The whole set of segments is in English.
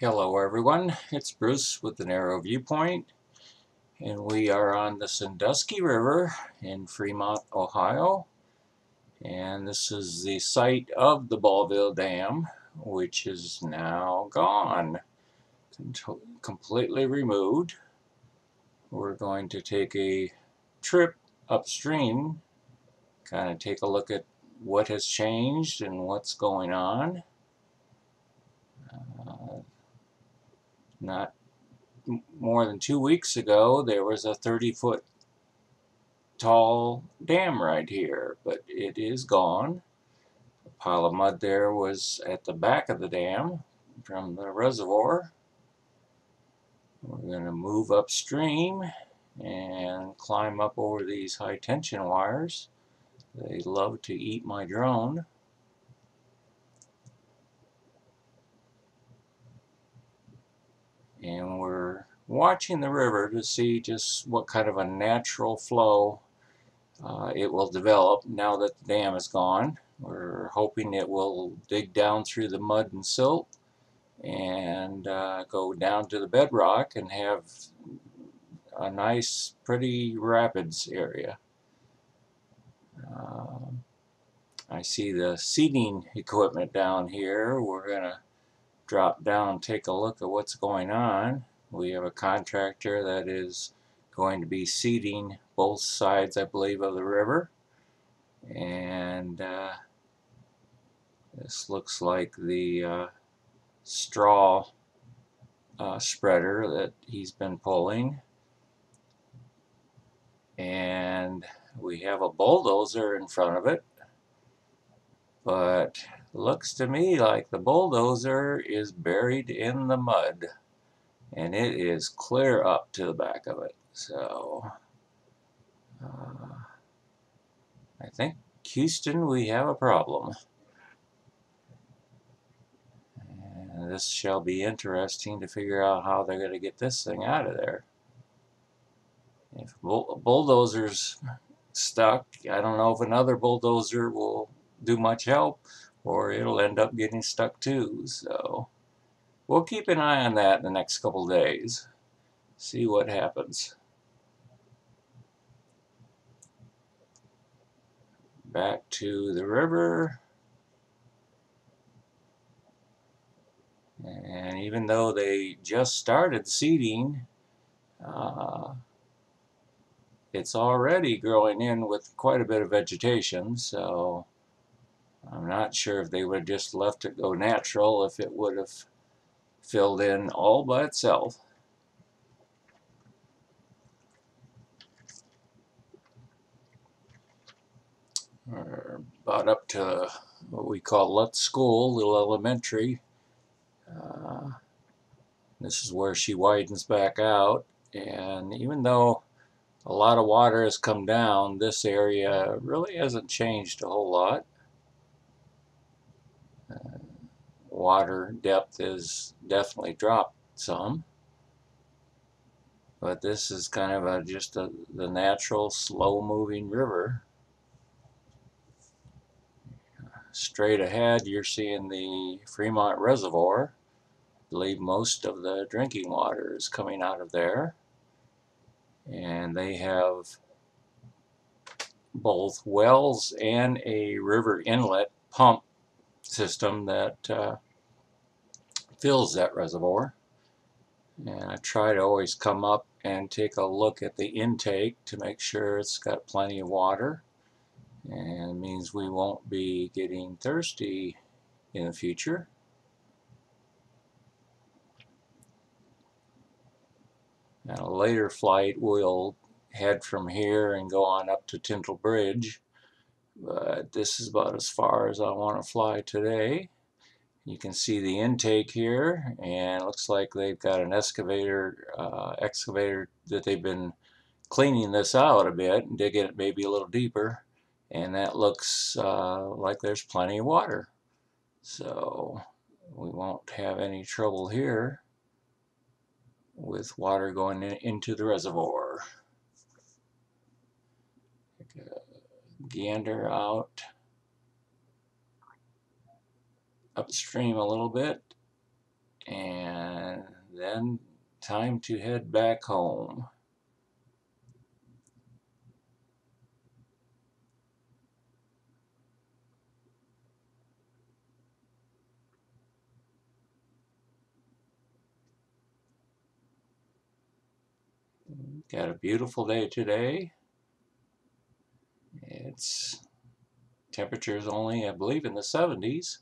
Hello everyone, it's Bruce with the Aerial Viewpoint and we are on the Sandusky River in Fremont, Ohio. And this is the site of the Ballville Dam which is now gone completely removed. We're going to take a trip upstream kind of take a look at what has changed and what's going on not more than two weeks ago there was a 30 foot tall dam right here but it is gone. A pile of mud there was at the back of the dam from the reservoir. We're going to move upstream and climb up over these high tension wires. They love to eat my drone and we're watching the river to see just what kind of a natural flow uh, it will develop now that the dam is gone. We're hoping it will dig down through the mud and silt and uh, go down to the bedrock and have a nice pretty rapids area. Uh, I see the seeding equipment down here. We're going to drop down take a look at what's going on. We have a contractor that is going to be seeding both sides, I believe, of the river. And uh, this looks like the uh, straw uh, spreader that he's been pulling. And we have a bulldozer in front of it. But looks to me like the bulldozer is buried in the mud and it is clear up to the back of it. So uh, I think Houston we have a problem. And this shall be interesting to figure out how they're going to get this thing out of there. If bull bulldozer's stuck I don't know if another bulldozer will do much help or it'll end up getting stuck too. So we'll keep an eye on that in the next couple days. See what happens. Back to the river. And even though they just started seeding, uh, it's already growing in with quite a bit of vegetation, so I'm not sure if they would have just left it go natural, if it would have filled in all by itself. About up to what we call Lutz School, little elementary. Uh, this is where she widens back out. And even though a lot of water has come down, this area really hasn't changed a whole lot. Uh, water depth is definitely dropped some. But this is kind of a, just a, the natural slow moving river. Straight ahead you're seeing the Fremont Reservoir. I believe most of the drinking water is coming out of there. And they have both wells and a river inlet pump system that uh, fills that reservoir. And I try to always come up and take a look at the intake to make sure it's got plenty of water. And it means we won't be getting thirsty in the future. Now, a later flight we'll head from here and go on up to Tyndall Bridge but this is about as far as I want to fly today. You can see the intake here and looks like they've got an excavator uh, excavator that they've been cleaning this out a bit and digging it maybe a little deeper and that looks uh, like there's plenty of water. So we won't have any trouble here with water going in, into the reservoir. Gander out upstream a little bit and then time to head back home. Got a beautiful day today. It's temperatures only, I believe, in the 70s.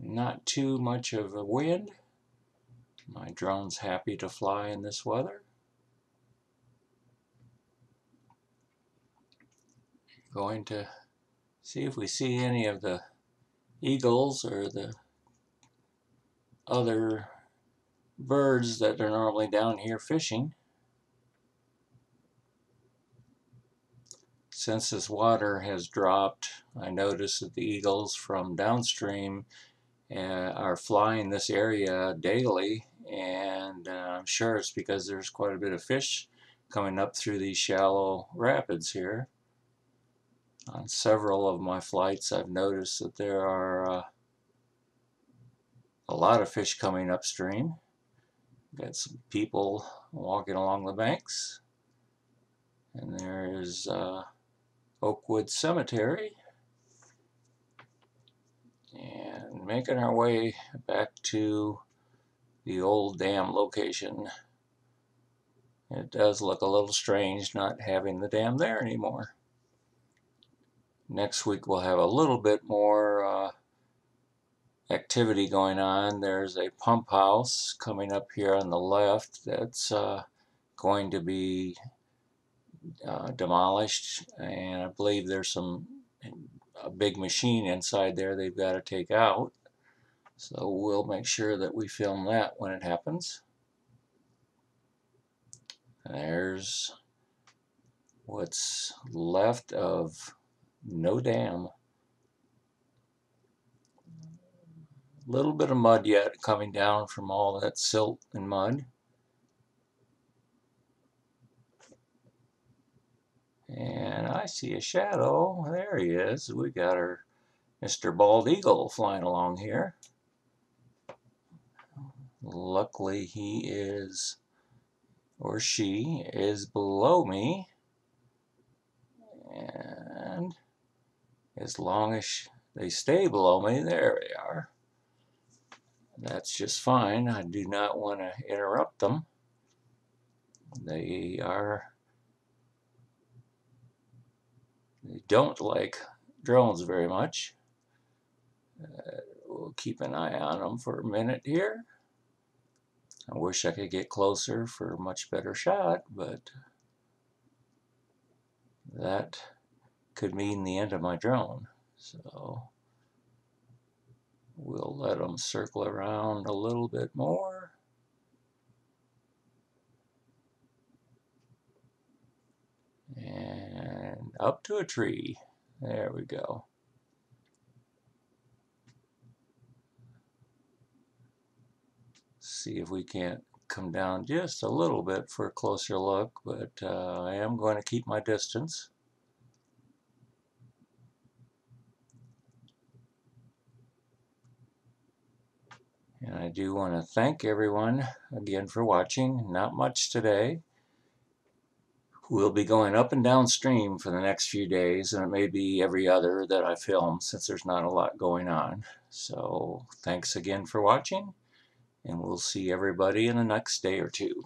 Not too much of a wind. My drone's happy to fly in this weather. Going to see if we see any of the eagles or the other birds that are normally down here fishing. since this water has dropped, I noticed that the eagles from downstream uh, are flying this area daily, and uh, I'm sure it's because there's quite a bit of fish coming up through these shallow rapids here. On several of my flights, I've noticed that there are uh, a lot of fish coming upstream. Got some people walking along the banks. And there's uh, Oakwood Cemetery and making our way back to the old dam location. It does look a little strange not having the dam there anymore. Next week we'll have a little bit more uh, activity going on. There's a pump house coming up here on the left that's uh, going to be uh, demolished and I believe there's some a big machine inside there they've got to take out. So we'll make sure that we film that when it happens. There's what's left of no dam A little bit of mud yet coming down from all that silt and mud And I see a shadow. There he is. We got our Mr. Bald Eagle flying along here. Luckily he is, or she, is below me. And as long as they stay below me, there they are. That's just fine. I do not want to interrupt them. They are They don't like drones very much. Uh, we'll keep an eye on them for a minute here. I wish I could get closer for a much better shot, but that could mean the end of my drone. So we'll let them circle around a little bit more. and up to a tree. There we go. See if we can't come down just a little bit for a closer look, but uh, I am going to keep my distance. And I do want to thank everyone again for watching. Not much today. We'll be going up and downstream for the next few days, and it may be every other that I film since there's not a lot going on. So thanks again for watching, and we'll see everybody in the next day or two.